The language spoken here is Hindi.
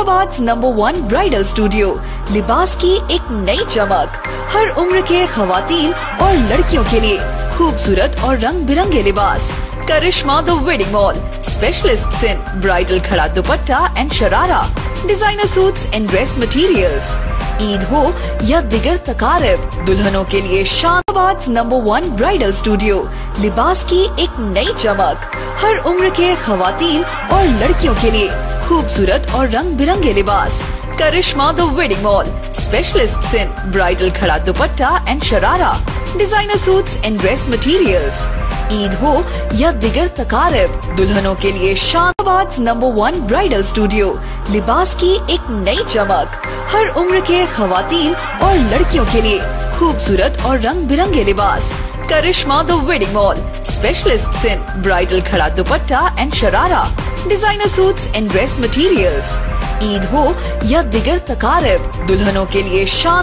Hyderabad number one bridal studio Libaas की एक नई चमक। हर उम्र के खातन और लड़कियों के लिए खूबसूरत और रंग बिरंगे लिबास। Karishma the wedding mall specialist in bridal खड़ा दुपट्टा and sharara. Designer suits and dress materials Eid हो या दिगर तकारिब, दुल्हनों के लिए Shahbad number one bridal studio Libaas की एक नई चमक। हर उम्र के खातन और लड़कियों के लिए खूबसूरत और रंग बिरंगे लिबास। Karishma the wedding mall specialist in bridal खड़ा दुपट्टा and sharara. Designer suits and dress materials Eid हो या दिगर तकारिब, दुल्हनों के लिए Shahbad number one bridal studio Libaas की एक नई चमक। हर उम्र के खवातीन और लड़कियों के लिए खूबसूरत और रंग बिरंगे लिबास। Karishma the wedding mall specialist in bridal खड़ा दुपट्टा and sharara. Designer suits and dress materials Eid हो या दिगर तकारब दुल्हनों के लिए शान